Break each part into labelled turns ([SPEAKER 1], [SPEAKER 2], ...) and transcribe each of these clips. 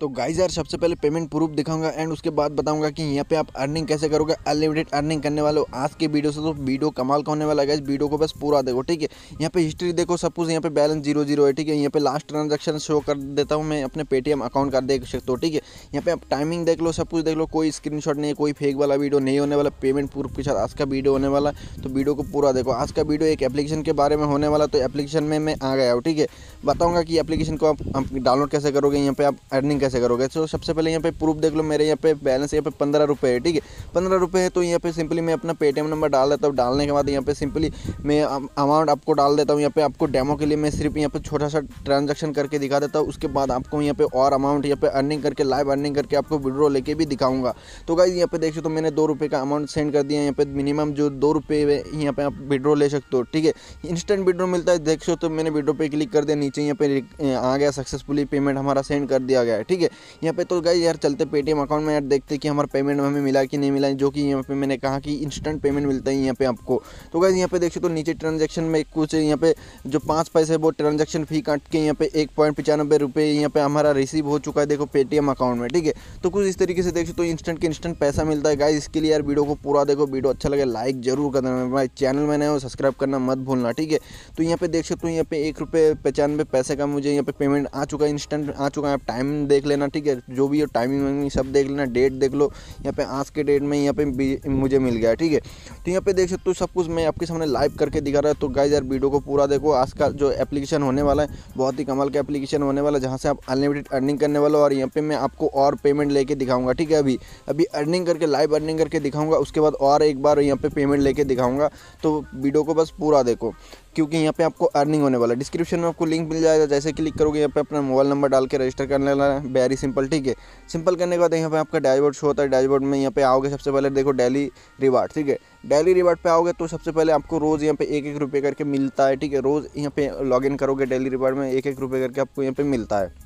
[SPEAKER 1] तो गाइज़ यार, सबसे पहले पेमेंट प्रूफ दिखाऊँगा एंड उसके बाद बताऊँगा कि यहाँ पे आप अर्निंग कैसे करोगे अनलिमिटेड अर्निंग करने वाले आज के वीडियो से तो वीडियो कमाल का होने वाला है वीडियो को बस पूरा देखो, ठीक है? यहाँ पे हिस्ट्री देखो सपोज़ यहाँ पे बैलेंस ज़ीरो ज़ीरो है, ठीक है? यहाँ पे लास्ट ट्रांजेक्शन शो कर देता हूँ मैं, अपने पेटीएम अकाउंट का देख सकते हो, ठीक है? यहाँ पे आप टाइमिंग देख लो, सब कुछ देख लो, कोई स्क्रीन नहीं है, कोई फेक वाला वीडियो नहीं होने वाला पेमेंट प्रूफ के साथ आज का वीडियो होने वाला तो वीडियो को पूरा देखो। आज का वीडियो एक एप्लीकेशन के बारे में होने वाला तो एप्लीकेशन में मैं आ गया हूँ, ठीक है? बताऊँगा कि एप्लीकेशन को आप डाउनलोड कैसे करोगे, यहाँ पे आप अर्निंग कैसे करोगे तो सबसे पहले यहाँ पे प्रूफ देख लो मेरे यहाँ पे बैलेंस यहाँ पे पंद्रह रुपये है ठीक है पंद्रह रुपये है तो यहाँ पे सिंपली मैं अपना पेटीएम नंबर डाल देता हूँ डालने के बाद यहाँ पे सिंपली मैं अमाउंट आपको डाल देता हूँ यहाँ पे आपको डेमो के लिए मैं सिर्फ़ यहाँ पे छोटा सा ट्रांजेक्शन करके दिखा देता हूँ उसके बाद आपको यहाँ पे और अमाउंट यहाँ पे अर्निंग करके लाइव अर्निंग करके आपको विड्रो लेके भी दिखाऊँगा तो गाइज़ यहाँ पे देखिए तो मैंने दो रुपये का अमाउंट सेंड कर दिया यहाँ पे मिनिमम जो दो रुपये यहाँ पे आप विड्रो ले सकते हो ठीक है इंस्टेंट विड्रो मिलता है देख तो मैंने विड्रो पे क्लिक कर दिया नीचे यहाँ पे आ गया सक्सेसफुली पेमेंट हमारा सेंड कर दिया गया है है यहाँ पे तो गाइज़ यार चलते पेटीएम अकाउंट में यार देखते कि हमारा पेमेंट हमें मिला कि नहीं मिला जो कि यहाँ पे मैंने कहा कि इंस्टेंट पेमेंट मिलता है यहाँ पे आपको तो गाइज़ यहाँ पे देखिए तो नीचे ट्रांजेक्शन में कुछ यहाँ पे जो पाँच पैसे वो ट्रांजेक्शन फ़ी काट के यहाँ पे एक पॉइंट पचानबे रुपये यहाँ पे हमारा रिसीव हो चुका है देखो पेटीएम अकाउंट में ठीक है तो कुछ इस तरीके से देखिए तो इंस्टेंट के इंस्टेंट पैसा मिलता है गाइज़ इसके लिए यार वीडियो को पूरा देखो वीडियो अच्छा लगे लाइक ज़रूर कर देना चैनल में नए सब्सक्राइब करना मत भूलना ठीक है तो यहाँ पे देख सकते हो यहाँ पे एक रुपये पचानवे पैसे का मुझे यहाँ पे पेमेंट आ चुका है इंस्टेंट आ चुका है आप टाइम देख लेना, ठीक है? जो भी टाइमिंग वाइमिंग सब देख लेना डेट देख लो, यहाँ पे आज के डेट में यहाँ पे मुझे मिल गया, ठीक है? तो यहाँ पे देख सकते हो सब कुछ मैं आपके सामने लाइव करके दिखा रहा है। तो गाइज़ यार वीडियो को पूरा देखो। आज का जो एप्लीकेशन होने वाला है, बहुत ही कमाल का एप्लीकेशन होने वाला है, जहाँ से आप अनलिमिटेड अर्निंग करने वाले हो और यहाँ पे मैं आपको और पेमेंट लेके दिखाऊँगा, ठीक है? अभी अभी अर्निंग करके लाइव अर्निंग करके दिखाऊँगा, उसके बाद और एक बार यहाँ पे पेमेंट लेके दिखाऊँगा। तो वीडियो को बस पूरा देखो। क्योंकि यहाँ पे आपको अर्निंग होने वाला है। डिस्क्रिप्शन में आपको लिंक मिल जाएगा। जैसे क्लिक करोगे, यहाँ पे अपना मोबाइल नंबर डाल के रजिस्टर करने वाला है। वेरी सिंपल ठीक है? सिंपल करने के बाद यहाँ पे आपका डैशबोर्ड शो होता है। डैशबोर्ड में यहाँ पे आओगे, सबसे पहले देखो डेली रिवार्ड ठीक है? डेली रिवार्ड पर आओगे तो सबसे पहले आपको रोज़ यहाँ पे एक एक रुपये करके मिलता है, ठीक है? रोज़ यहाँ पे लॉगिन करोगे डेली रिवार्ड में एक एक रुपये करके आपको यहाँ पे मिलता है।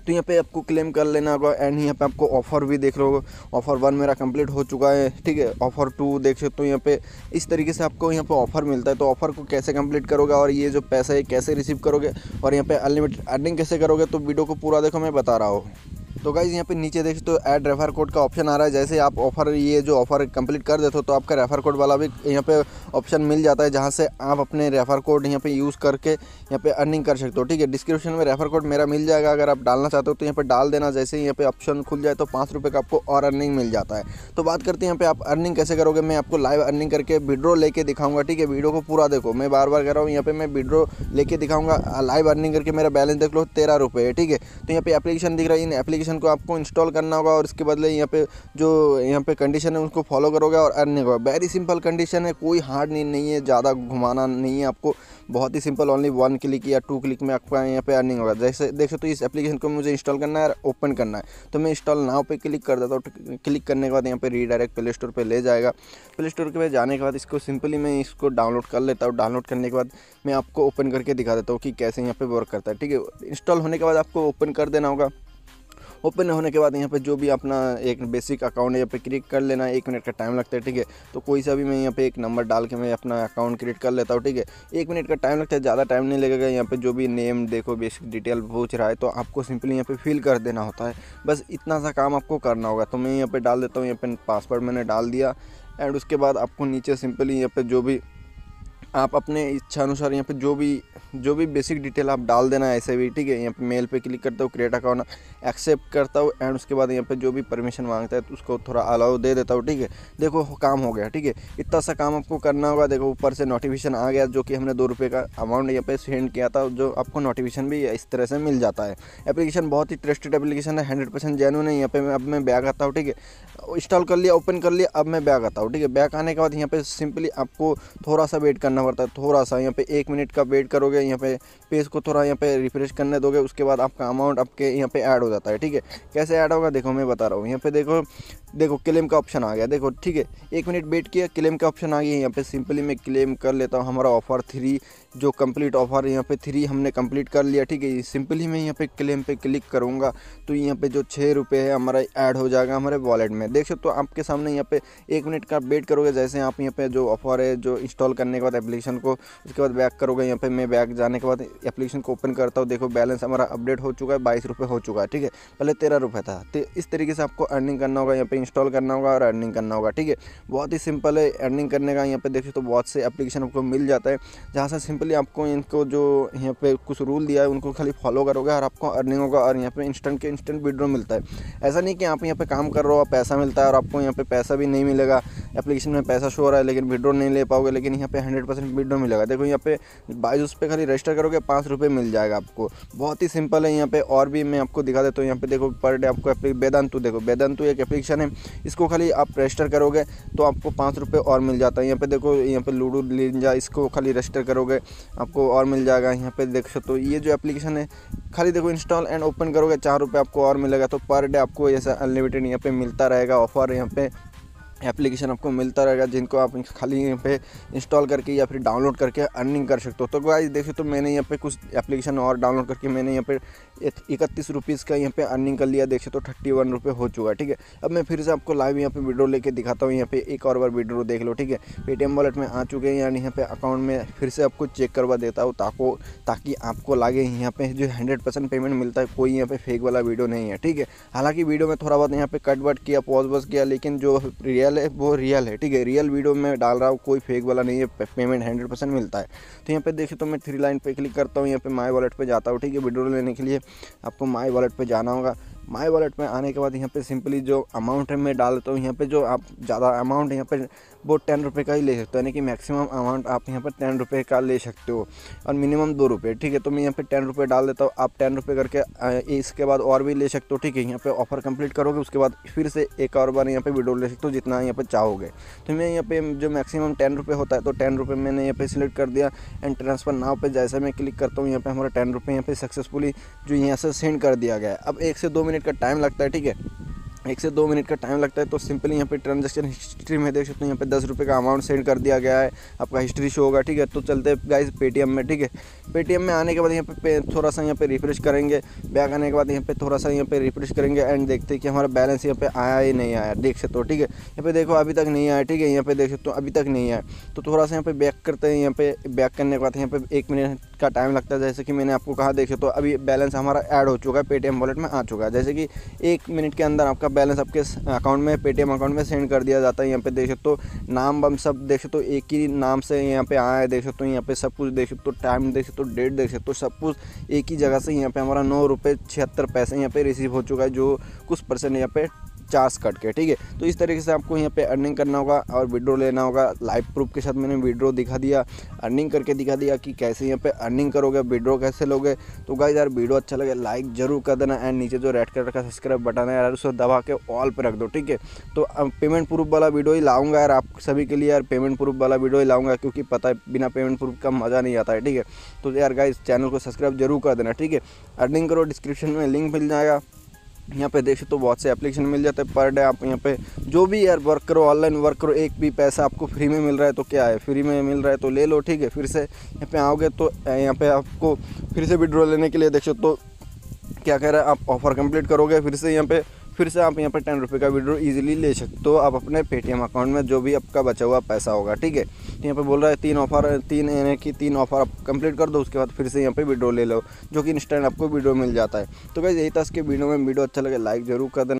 [SPEAKER 1] तो यहाँ पे आपको क्लेम कर लेना होगा एंड यहाँ पे आपको ऑफ़र भी देख लो ऑफ़र वन मेरा कंप्लीट हो चुका है, ठीक है? ऑफ़र टू देख सकते हो तो यहाँ पे। इस तरीके से आपको यहाँ पे ऑफ़र मिलता है तो ऑफ़र को कैसे कंप्लीट करोगे और ये जो पैसा है कैसे रिसीव करोगे? और यहाँ पर अनलिमिटेड अर्निंग कैसे करोगे? तो वीडियो को पूरा देखो, मैं बता रहा हूँ। तो गाइज़ यहाँ पे नीचे देख तो ऐड रेफर कोड का ऑप्शन आ रहा है। जैसे आप ऑफ़र ये जो ऑफ़र कंप्लीट कर देते हो तो आपका रेफर कोड वाला भी यहाँ पे ऑप्शन मिल जाता है, जहाँ से आप अपने रेफर कोड यहाँ पे यूज़ करके यहाँ पे अर्निंग कर सकते हो, ठीक है? डिस्क्रिप्शन में रेफर कोड मेरा मिल जाएगा, अगर आप डालना चाहते हो तो यहाँ पर डाल देना। जैसे ही यहाँ पे ऑप्शन खुल जाए तो पाँच रुपये का आपको और अर्निंग मिल जाता है। तो बात करते हैं यहाँ पे आप अर्निंग कैसे करोगे, मैं आपको लाइव अर्निंग करके विड्रो लेके दिखाऊँगा, ठीक है? वीडियो को पूरा देखो। मैं बार बार कह रहा हूँ, यहाँ पे मैं विड्रो लेके दिखाऊँगा लाइव अर्निंग करके मेरा बैलेंस देख लो, तेरह ठीक है? तो यहाँ पे एप्लीकेशन दिख रहा है, इन एप्लीकेशन को आपको इंस्टॉल करना होगा और इसके बदले यहाँ पे जो यहाँ पे कंडीशन है उसको फॉलो करोगे और अर्निंग होगा। वेरी सिंपल कंडीशन है, कोई हार्ड नहीं है, ज़्यादा घुमाना नहीं है आपको। बहुत ही सिंपल ओनली वन क्लिक या टू क्लिक में आपका यहाँ पे अर्निंग होगा। जैसे देख सकते हो, इस एप्लीकेशन को मुझे इंस्टॉल करना है ओपन करना है। तो मैं इंस्टॉल नाव पे क्लिक कर देता हूँ। क्लिक करने के बाद यहाँ पे रीडायरेक्ट प्ले स्टोर पर ले जाएगा। प्ले स्टोर के जाने के बाद इसको सिंपली मैं इसको डाउनलोड कर लेता हूँ। डाउनलोड करने के बाद मैं आपको ओपन करके दिखा देता हूँ कि कैसे यहाँ पर वर्क करता है। ठीक है इंस्टॉल होने के बाद आपको ओपन कर देना होगा। ओपन होने के बाद यहाँ पे जो भी अपना एक बेसिक अकाउंट यहाँ पे क्रिएट कर लेना है एक मिनट का टाइम लगता है, ठीक है? तो कोई सा भी मैं यहाँ पे एक नंबर डाल के मैं अपना अकाउंट क्रिएट कर लेता हूँ, ठीक है? एक मिनट का टाइम लगता है, ज़्यादा टाइम नहीं लगेगा, यहाँ पर जो भी नेम देखो बेसिक डिटेल पूछ रहा है तो आपको सिंपली यहाँ पर फिल कर देना होता है। बस इतना सा काम आपको करना होगा तो मैं यहाँ पर डाल देता हूँ, यहाँ पर पासवर्ड मैंने डाल दिया एंड उसके बाद आपको नीचे सिंपली यहाँ पर जो भी आप अपने इच्छा अनुसार यहाँ पे जो भी जो भी बेसिक डिटेल आप डाल देना ऐसे भी, ठीक है? यहाँ पे मेल पे क्लिक करता हूँ क्रिएट अकाउंट एक्सेप्ट करता हूँ एंड उसके बाद यहाँ पे जो भी परमिशन माँगता है तो उसको थोड़ा अलाउ दे देता हूँ, ठीक है? देखो, काम हो गया, ठीक है? इतना सा काम आपको करना होगा, देखो, ऊपर से नोटिफिकेशन आ गया, जो कि हमने दो रुपये का अमाउंट यहाँ पे सेंड किया था, जो आपको नोटिफिकेशन भी इस तरह से मिल जाता है। एप्लीकेशन बहुत ही ट्रस्टेड एप्लीकेशन है हंड्रेड परसेंट है, यहाँ पे अब मैं बैग आता हूँ, ठीक है? इंस्टॉल कर लिया ओपन कर लिया, अब मैं बैग आता हूँ, ठीक है? बैग आने के बाद यहाँ पे सिंपली आपको थोड़ा सा वेट करना पड़ता है थोड़ा सा यहाँ पे एक मिनट का वेट करोगे यहाँ पे पेज को थोड़ा यहाँ पे रिफ्रेश करने दोगे उसके बाद आपका अमाउंट आपके यहाँ पे ऐड हो जाता है ठीक है कैसे ऐड होगा देखो मैं बता रहा हूँ यहाँ पे देखो देखो क्लेम का ऑप्शन आ गया देखो ठीक है एक मिनट वेट किया क्लेम का ऑप्शन आ गया यहाँ पे सिंपली मैं क्लेम कर लेता हूँ हमारा ऑफ़र थ्री जो कंप्लीट ऑफ़र यहाँ पे थ्री हमने कंप्लीट कर लिया ठीक है सिंपली मैं यहाँ पे क्लेम पे क्लिक करूँगा तो यहाँ पे जो छः रुपये है हमारा ऐड हो जाएगा हमारे वॉलेट में देख सकते हो आपके सामने यहाँ पे एक मिनट का वेट करोगे जैसे आप यहाँ पे जो ऑफ़र है जो इंस्टॉल करने के बाद एप्लीकेशन को उसके बाद बैक करोगे, यहाँ पे मैं बैक जाने के बाद एप्लीकेशन को ओपन करता हूँ, देखो बैलेंस हमारा अपडेट हो चुका है, बाईस रुपये हो चुका है, ठीक है? पहले तेरह रुपये था तो इस तरीके से आपको अर्निंग करना होगा, यहाँ पे इंस्टॉल करना होगा और अर्निंग करना होगा, ठीक है? बहुत ही सिंपल है अर्निंग करने का, यहाँ पे देखिए तो बहुत से एप्लीकेशन आपको मिल जाता है, जहाँ से सिंपली आपको इनको जो यहाँ पे कुछ रूल दिया है, उनको खाली फॉलो करोगे और आपको अर्निंग होगा और यहाँ पे इंस्टेंट के इंस्टेंट विड्रो मिलता है। ऐसा नहीं कि आप यहाँ पे काम कर रहे हो, पैसा मिलता है और आपको यहाँ पे पैसा भी नहीं मिलेगा एप्लीकेशन में पैसा शो हो रहा है, लेकिन विड्रो नहीं ले पाओगे, लेकिन यहाँ पे हंड्रेड परसेंट विड्रो मिलेगा। देखो यहाँ पे बाईस पे खाली रजिस्टर करोगे, पाँच रुपये मिल जाएगा आपको। बहुत ही सिंपल है यहाँ पे, और भी मैं आपको दिखा देता हूँ। यहाँ पे देखो पर डे आपको वेदांतु देखो, वेदांतु एक एप्लीकेशन है। इसको खाली आप रजिस्टर करोगे तो आपको पाँच रुपये और मिल जाता है। यहाँ पे देखो, यहाँ पे लूडो लिंजा इसको खाली रजिस्टर करोगे, आपको और मिल जाएगा। यहाँ पे देख सकते हो, ये जो एप्लीकेशन है, खाली देखो इंस्टॉल एंड ओपन करोगे, चार रुपये आपको और मिलेगा। तो पर डे आपको ऐसा अनलिमिटेड यहाँ पे मिलता रहेगा ऑफ़र यहाँ पे। एप्लीकेशन आपको मिलता रहेगा जिनको आप खाली यहाँ पे इंस्टॉल करके या फिर डाउनलोड करके अर्निंग कर सकते हो तो गाइस देखिए तो मैंने यहाँ पे कुछ एप्लीकेशन और डाउनलोड करके मैंने यहाँ पे इकतीस रुपीज़ का यहाँ पे अर्निंग कर लिया देखिए तो थर्टी वन रुपये हो चुका है ठीक है अब मैं फिर से आपको लाइव यहाँ पे वीडियो लेके दिखाता हूँ यहाँ पे एक और बार वीडियो देख लो ठीक है पेटीएम वॉलेट में आ चुके हैं यानी यहाँ पे अकाउंट में फिर से आपको चेक करवा देता हूँ ताको ताकि आपको लगे यहाँ पे जो हंड्रेड परसेंट पेमेंट मिलता है कोई यहाँ पे फेक वाला वीडियो नहीं है ठीक है हालाँकि वीडियो में थोड़ा बहुत यहाँ पे कट वट किया पॉज वॉज़ किया लेकिन जो रियल है, वो रियल है, ठीक है? रियल वीडियो में डाल रहा हूँ, कोई फेक वाला नहीं है पेमेंट हंड्रेड परसेंट मिलता है। तो यहाँ पे देखिए तो मैं थ्री लाइन पे क्लिक करता हूँ, यहाँ पे माई वॉलेट पे जाता हूँ, ठीक है? वीडियो लेने के लिए आपको माई वॉलेट पे जाना होगा। माई वॉलेट में आने के बाद यहाँ पे सिंपली जो अमाउंट है मैं डाल देता हूँ यहाँ पे जो आप ज़्यादा अमाउंट यहाँ पे वो टेन रुपये का ही ले सकते हो यानी कि मैक्सिमम अमाउंट आप यहाँ पर टेन रुपये का ले सकते हो और मिनिमम दो रुपये ठीक है तो मैं यहाँ पे टेन रुपये डाल देता हूँ आप टेन रुपये करके इसके बाद और भी ले सकते हो ठीक है यहाँ पे ऑफ़र कंप्लीट करोगे उसके बाद फिर से एक और बार यहाँ पे विड्रो ले सकते हो जितना यहाँ पर चाहोगे तो मैं यहाँ पे जो मैक्सिमम टेन रुपये होता है तो टेन रुपये मैंने यहाँ पे सिलेक्ट कर दिया एंड ट्रांसफ़र नाव पर जैसे मैं क्लिक करता हूँ यहाँ पर हमारा टेन रुपये यहाँ पे सक्सेसफुली जो यहाँ से सेंड कर दिया गया अब एक से दो मिनट का टाइम लगता है, ठीक है? एक से दो मिनट का टाइम लगता है तो सिंपली यहाँ पे ट्रांजेक्शन हिस्ट्री में देख सकते हैं, यहाँ पे दस रुपये का अमाउंट सेंड कर दिया गया है, आपका हिस्ट्री शो होगा, ठीक है? तो चलते हैं गाइस पेटीएम में, ठीक है? पेटीएम में आने के बाद यहाँ पे थोड़ा सा यहाँ पे रिफ्रेश करेंगे बैक आने के बाद यहाँ पे थोड़ा सा यहाँ पे रिफ्रेश करेंगे एंड देखते हैं कि हमारा बैलेंस यहाँ पे आया ही नहीं आया देख सकते हो ठीक है यहाँ पे देखो अभी तक नहीं आया ठीक है यहाँ पे देख सकते हो अभी तक नहीं आया तो थोड़ा सा यहाँ पे बैक करते हैं यहाँ पे बैक करने के बाद यहाँ पे एक मिनट का टाइम लगता है जैसे कि मैंने आपको कहा देखे तो अभी बैलेंस हमारा ऐड हो चुका है पेटीएम वॉलेट में आ चुका है जैसे कि एक मिनट के अंदर आपका बैलेंस आपके अकाउंट में पेटीएम अकाउंट में सेंड कर दिया जाता है यहाँ पे देख सकते हो नाम बम सब देख सकते हो एक ही नाम से यहाँ पे आया है देख सकते हो यहाँ पे सब कुछ देख सकते हो टाइम देख सकते हो डेट देख सकते हो, सब कुछ एक ही जगह से यहाँ पे हमारा नौ रुपये छिहत्तर पैसे यहाँ पे रिसीव हो चुका है, जो कुछ परसेंट यहाँ पे चार्ज कट के ठीक है? तो इस तरीके से आपको यहाँ पे अर्निंग करना होगा और विड्रो लेना होगा। लाइव प्रूफ के साथ मैंने विड्रो दिखा दिया अर्निंग करके दिखा दिया कि कैसे यहाँ पे अर्निंग करोगे विड्रो कैसे लोगे। तो गाइज़ यार वीडियो अच्छा लगे लाइक ज़रूर कर देना एंड नीचे जो रेड कलर का सब्सक्राइब बटन है यार, उसको दबा के ऑल पर रख दो, ठीक है? तो पेमेंट प्रूफ वाला वीडियो ही लाऊँगा यार आप सभी के लिए यार पेमेंट प्रूफ वाला वीडियो ही लाऊँगा क्योंकि पता है बिना पेमेंट प्रूफ का मज़ा नहीं आता है, ठीक है? तो यार गाइज़ चैनल को सब्सक्राइब ज़रूर कर देना, ठीक है? अर्निंग करो डिस्क्रिप्शन में लिंक मिल जाएगा। यहाँ पे देखिए तो बहुत से एप्लीकेशन मिल जाते हैं पर डे आप यहाँ पे जो भी यार वर्क करो ऑनलाइन वर्क करो, एक भी पैसा आपको फ्री में मिल रहा है तो क्या है? फ्री में मिल रहा है तो ले लो, ठीक है? फिर से यहाँ पे आओगे तो यहाँ पे आपको फिर से विड्रॉ लेने के लिए देखो तो क्या कह रहा है? आप ऑफ़र कंप्लीट करोगे, फिर से यहाँ पे फिर से आप यहाँ पर टेन रुपये का विड्रो ईजिली ले सकते हो। आप अपने पेटीएम अकाउंट में जो भी आपका बचा हुआ पैसा होगा, ठीक है? तो यहाँ पर बोल रहा है, तीन ऑफ़र तीन यानी कि तीन ऑफ़र आप कंप्लीट कर दो, उसके बाद फिर से यहाँ पर विड्रो ले लो, जो कि इंस्टेंट आपको विड्रो मिल जाता है। तो भाई यही था इसके वीडियो में। वीडियो अच्छा लगे लाइक ज़रूर कर देना।